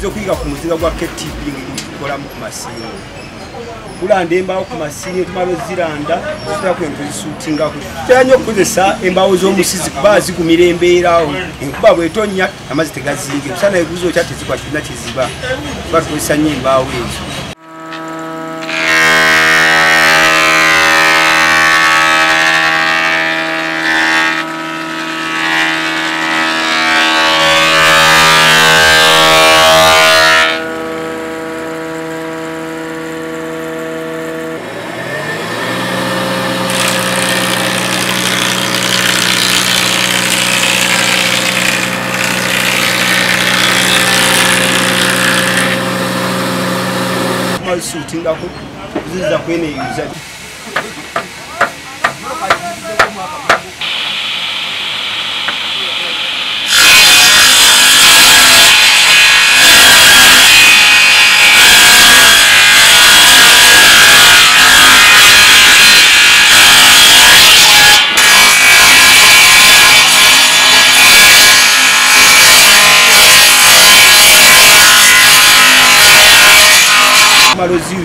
tuzze okuyiga ku muzinga gwa ktb ngekukolamu ku masingo tulanda embaawo ku masingo tumala oziranda zitako entuzisuutingako tutera nnyo okukozesa embaawo z'omusizi kuba zigumira embeerawo enkuba bwetonnya amazzi tegazinga ebusana ebuzo kya tezikwa kirina kiziba kuba tukozesa nnyo embaawo ezo mazisuutingako ziza kweneeyuza tumala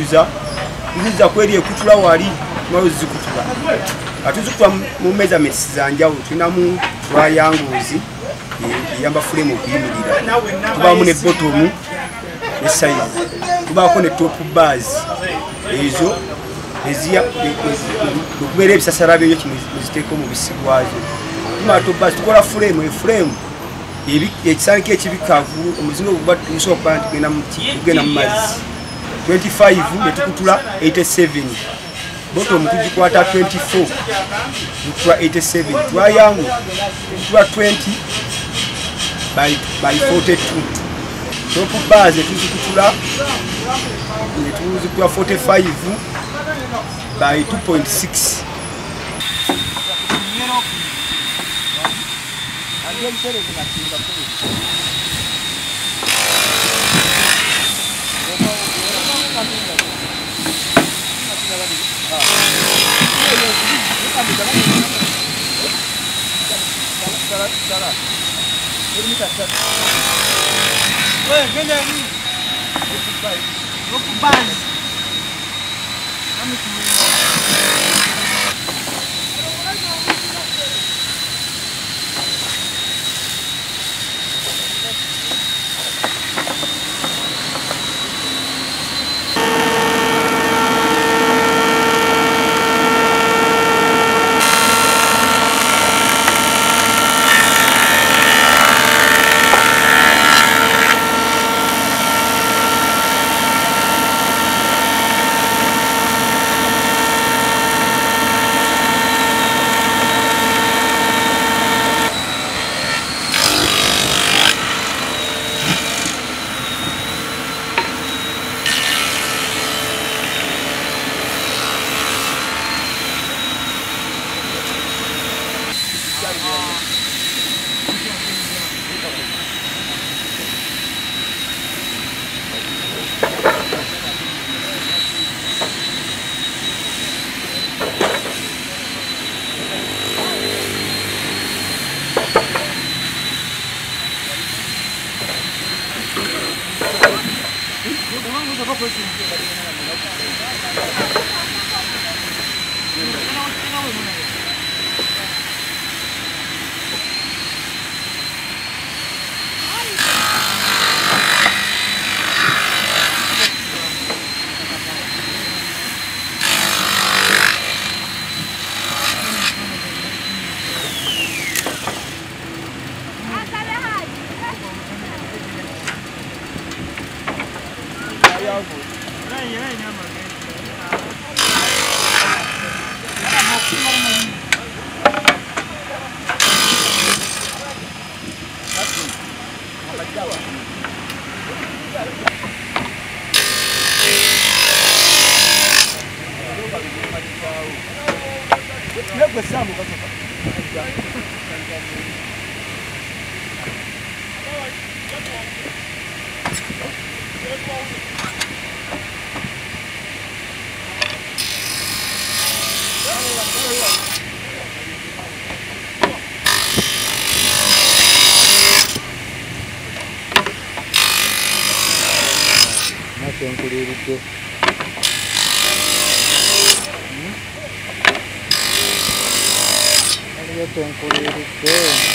oziyuza ziza kweri ekutula wali tumala ozikutula atuzikutula mu measurements zanjawulo tulinamu twayanguzi eyamba fulemu okuyimirira. Tubaamu ne botomu ne saizi tubaako ne top bars. Ezo okubeera ebisasala byeyo kimuziteeka omubisi gwazo tumala top bars tukola fulemu efulemu ekisanika ekibikavu omuzingo oguba tusobola okuba nti tugenda mu mazzi 25 netukutula 87 botom tugikwata 24 nekutula 87 twayangu nekutula 20 by 42 topubaazi etuzikutula netuzikutula 45 by 2.6 Thank you. Ué, vem ali. Vou pro base. Vamos comigo. Masih yang kulit itu. Ada yang kulit itu.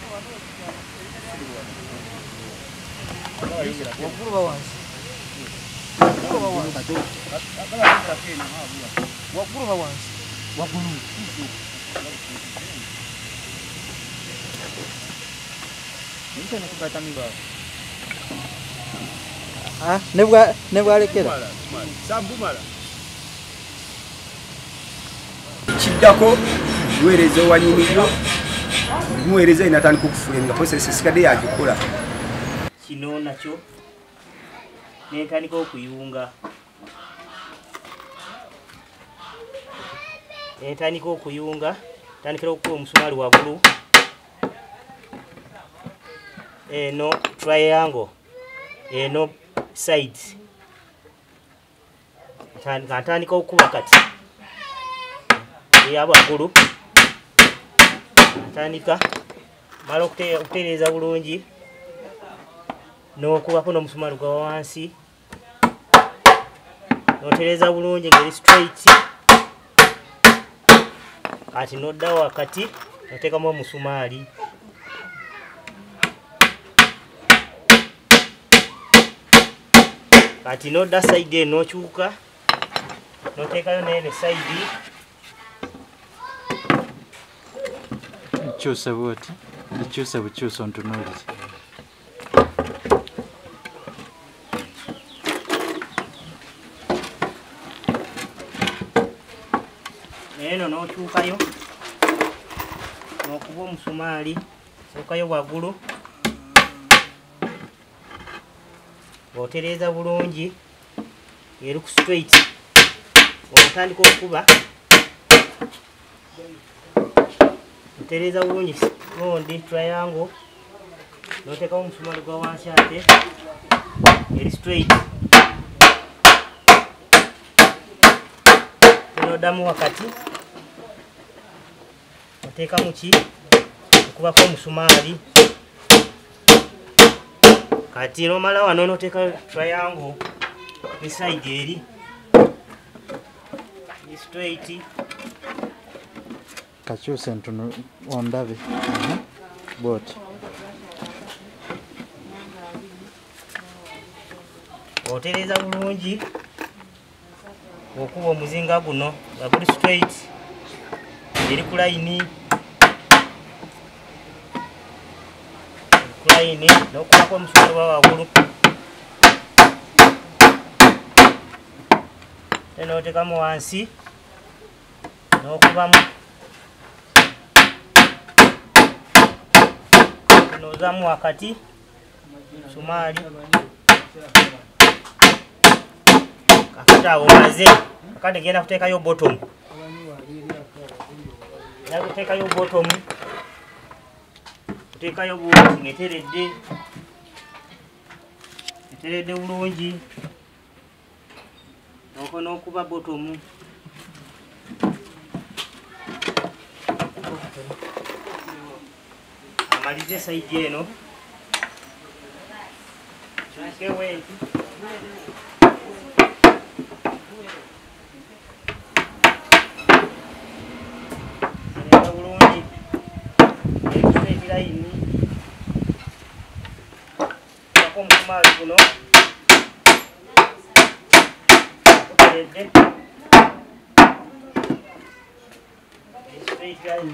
waggulu bawansi waggulu bawansi Ah, ne bwa- ne bwalekera kiddako muweereza owanyiniyo muweereza inatandika okufulenga prosesi esigadde yagikola. Kino nakyo. Nentandika okuyunga. Nentandika okuyunga tandikira okukuba omusumaali waggulu. Eno triangle eno sides Nta- nga ntandika okukuba kati. Eya waggulu ntandika mala okute- okutereeza bulungi n'okubako n'omusumaali gwa wansi notereza bulungi ngeri straight kati nodda wakati noteekamu omusumaali. Kati nodda saidi eno nokyuka noteekayo nene saidi kyuse bwoti ekyuse bukyuse ontunuulire eno nokyukayo nokuba omusumaali sokayo waggulu ng'otereeza bulungi eri ku straight otandika okukuba otereeza bulungi rondi triangle. Noteekamu omusumaali gwa wansi ate eri straight. Noddamu wakati oteekamu ki? Okubako omusumaali kati nomala wano noteeka triangle ne side eri ni straight kakyuse ntunu ondabe bwoti otereeza bulungi okuba omuzinga guno nga guli straight eri ku layini ku layini n'okubako omusumaali gwa waggulu. Te n'oteekamu wansi n'okubamu n'ozaamu wakati. Sumaali. Kakati awo maze kakati genda kuteekayo bottom. Genda kuteekayo bottom. Kuteekayo bulungi ng'eteredde. Eteredde bulungi. Oko n'okuba bottom amalize sayidi eno kyukewo enti Nenda bulungi straight line ako omusumaali guno guteredde straight line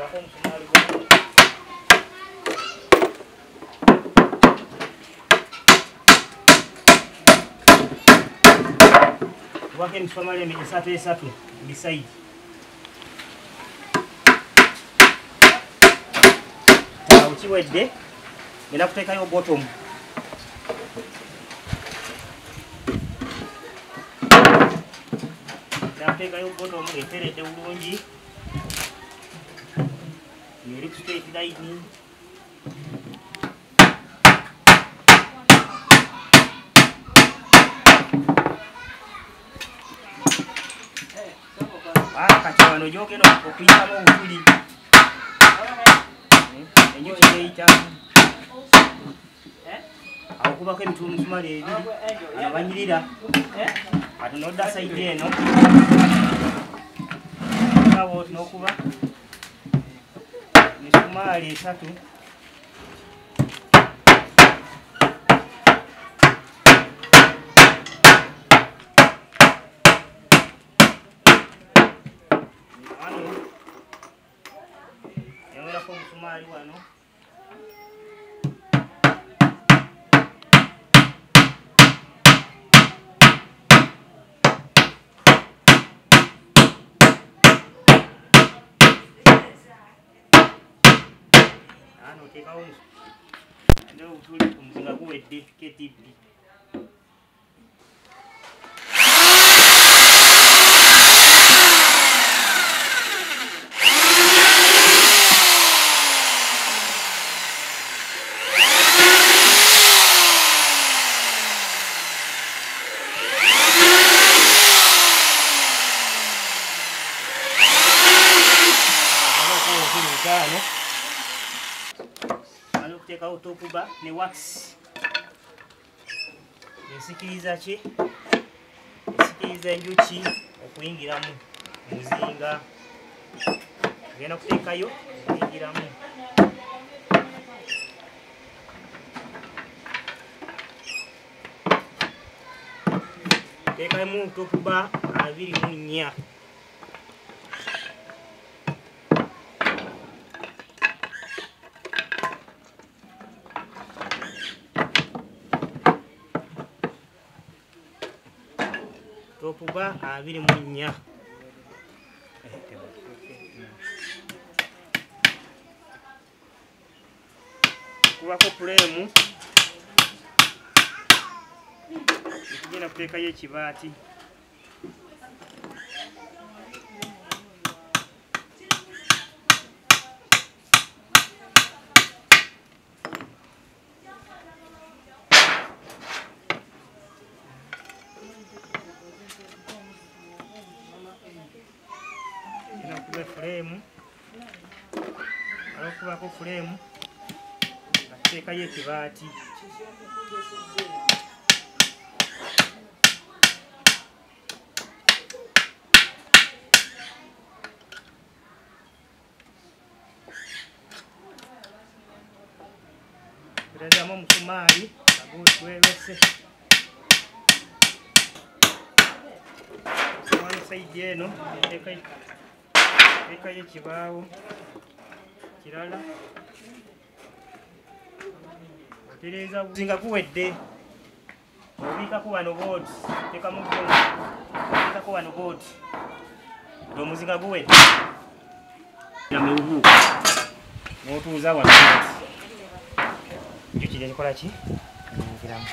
wako omusumaali gwa wako emisumali emi esatu esatu bisaidi awo kiwedde ngenda kuteekayo botomu ngenda kuteekayo botomu eteredde bulungi ngeri ku straight line kati wano gyogera okuyitamu obutuli enjuki yeyita awo kubako emitulumusumali ebiri ano banyirira ati nodda saidi eno awo nokuba misumaali esatu. Wano yongerako omusumaali wano ano oteekawo ate obutuli omuzinga tokuba ne wax. Esikiriza ki? Esikiriza enjuki okuyingiramu muzinga genda kuteekayo okuyingiramu. Teekamu tokuba abiri mu nnya topuba abiri mu nnya. Kubako pulemu ekigenda kuteekayo ekibaati fulemu. Alokubako fulemu ngateekayo ekibaati. Erazamu omusumaali agutwewese wano saidi eno teekayo teekayo ekibaawo kirala otereeza buzinga guwedde obiikako wano booti teekamu obiikako wano booti nti omuzinga guwedde nameubuuka n'otuuza wano booti ekyo kirya kikola ki yingiramu